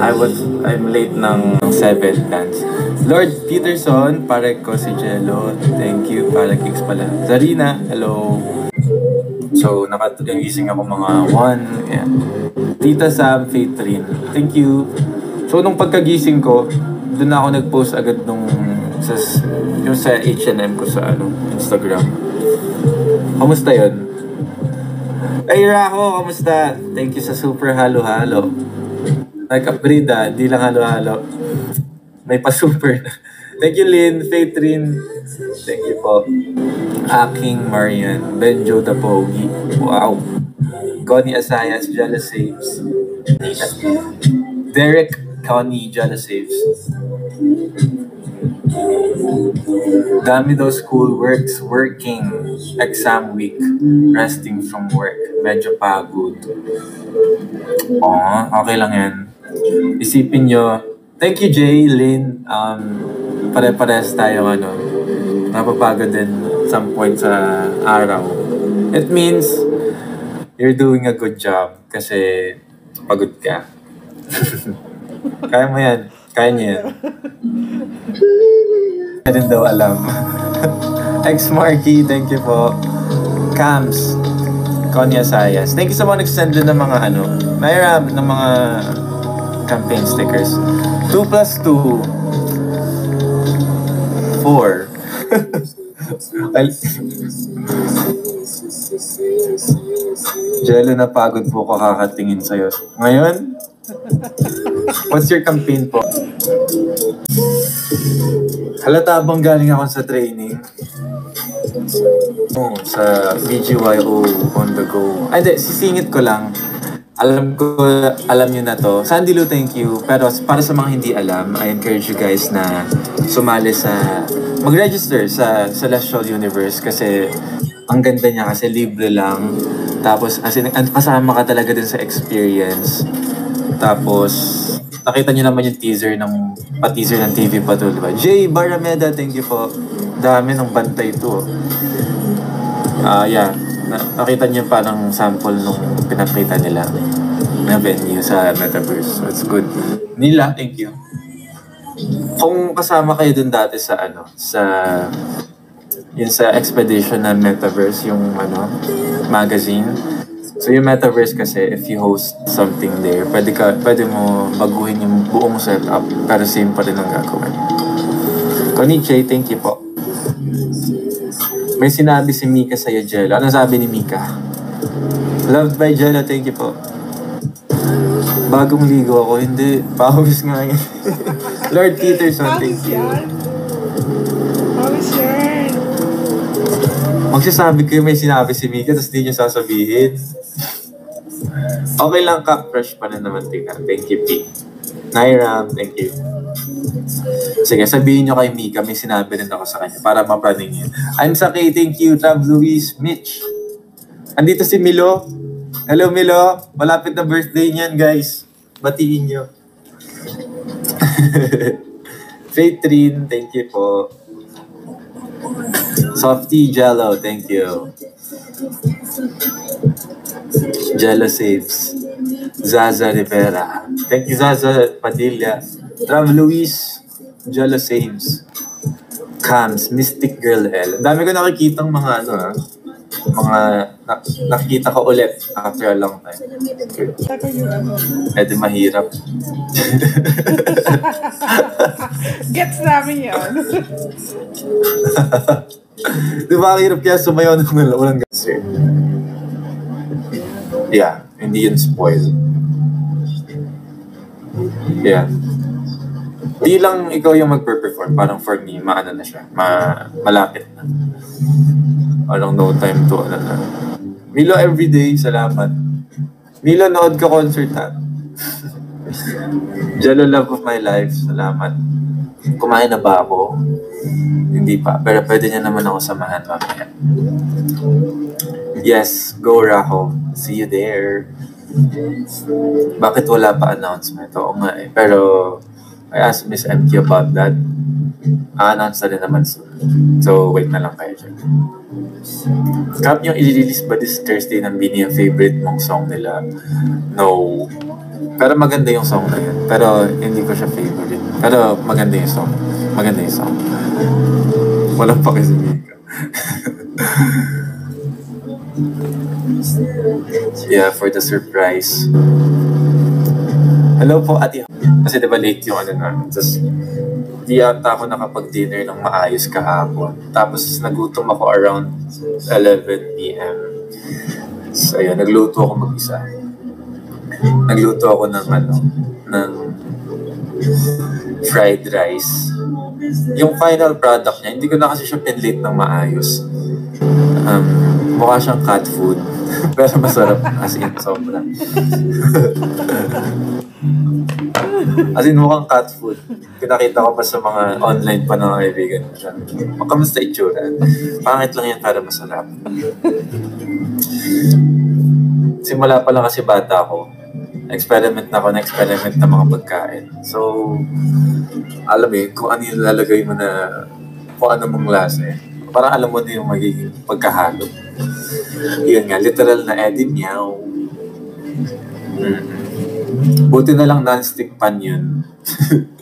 I was, I'm late ng 7 dance. Lord Peterson, pare ko si Jello. Thank you, pare kicks pala. Zarina, hello. So, nakagising ako mga 1. Yeah. Tita Sam, Faith Rin. Thank you. So, nung pagkagising ko, doon ako nag-post agad nung sa, yung sa H&M ko sa ano, Instagram. Kamusta yun? Ay, Raho, kamusta? Thank you sa super halo-halo. Nag-upgrade ah, di lang halo-halo. May pa-super. Thank you, Lynn, Faith Rin. Thank you po. Aking Marian, Benjo the Pogi. Wow. Connie Asayas, Jala Saves. Derek Connie, Jala Saves. Dami daw school works, working, exam week, resting from work. Medyo pagod. Oo, okay lang yan. Isipin nyo, thank you Jay, Lynn, um, pare-pares tayo ano, napapagod din some point sa araw. It means, you're doing a good job kasi pagod ka. Kaya mo yan. Kaya niya yan. Hindi rin daw alam. X Marky, thank you po. Cams, Konya Sayas. Thank you sa mga nagsend din ng mga ano, mayroon ng mga campaign stickers. 2 plus 2. 4. Jello, napagod po ko kakatingin sa'yo. Ngayon, what's your campaign po? Halata bang galing ako sa training? Oh, sa BGYO on the go. Ay, di, sisingit ko lang. Alam ko, alam nyo na to. Sandy Lou, thank you. Pero para sa mga hindi alam, I encourage you guys na sumali sa, mag-register sa Celestial Universe kasi ang ganda niya kasi libre lang. Tapos, as in, kasama ka talaga din sa experience. Tapos, nakita niyo naman yung teaser ng, pa-teaser ng TV pa to, di ba? Jay Barameda, thank you po. Dami ng bantay to. Ah, uh, yeah. Na, nakita niyo parang sample nung pinakita nila na venue sa Metaverse. So, it's good. Nila, thank you. Kung kasama kayo dun dati sa ano, sa yun sa expedition ng Metaverse, yung ano, magazine. So yung Metaverse kasi, if you host something there, pwede, ka, pwede mo baguhin yung buong setup, pero same pa rin ang gagawin. Koniche, thank you po. May sinabi si Mika sa'yo, Jello. Ano sabi ni Mika? Loved by Jello, thank you po. Bagong ligo ako, hindi. Pawis nga yun. Lord Peterson, thank you. Pawis yan. Magsasabi kayo may sinabi si Mika, tapos di nyo sasabihin. Okay lang ka, fresh pa rin naman tingnan. Thank you, P. Nairam, thank you. Sige, sabihin nyo kay Mika, may sinabi rin ako sa kanya para mapraning yun. I'm Saki, thank you. Trav Luis, Mitch. Andito si Milo. Hello, Milo. Malapit na birthday niyan, guys. Batiin nyo. Faith thank you po. Softy Jello, thank you. Jello saves. Zaza Rivera. Thank you, Zaza Padilla. Trav Luis, Jello saves. Cams, Mystic Girl L. Ang dami ko nakikitang mga ano ha. Mga na, nakikita ko ulit after a long time. Ano. Medyo mahirap. Gets namin yun. Di ba ang hirap kaya sumayaw ng wala- walang gas eh? Yeah, hindi yun spoil. Yeah. Di lang ikaw yung magpe-perform. Parang for me, maano na siya. Ma malapit na. Parang no time to ano na. Milo everyday, salamat. Milo, nood ka concert ha. Jello love of my life, salamat. Kumain na ba ako? Hindi pa. Pero pwede niya naman ako samahan mamaya. Yes, go Raho. See you there. Bakit wala pa announcement? Oo nga eh. Pero I asked Miss MQ about that. A-announce na rin naman soon. So, wait na lang kayo dyan. Kap yung i-release ba this Thursday ng Bini yung favorite mong song nila? No. Pero maganda yung song na yun. Pero hindi ko siya favorite. Pero maganda yung song. Maganda yung song. Walang pa kasi Mika. yeah, for the surprise. Hello po, Ate. Kasi diba late yung ano na. Tapos, di ata ako nakapag-dinner ng maayos kahapon. Tapos, nagutom ako around 11 p.m. So, ayun, nagluto ako mag-isa. Nagluto ako ng ano, ng fried rice. Yung final product niya, hindi ko na kasi siya pinlate ng maayos. Um, mukha siyang cat food. Pero masarap as in sobra. as in mukhang cat food. Pinakita ko pa sa mga online pa ng kaibigan ko siya. Makamusta itsura? Pangit lang yan para masarap. Simula pa lang kasi bata ako. Experiment na ako na experiment ng mga pagkain. So, alam eh, kung ano yung lalagay mo na kung ano mong lasa eh. Parang alam mo din yung magiging pagkahalo. Yun nga, literal na Eddie Meow. Mm. Buti na lang non-stick pan yun.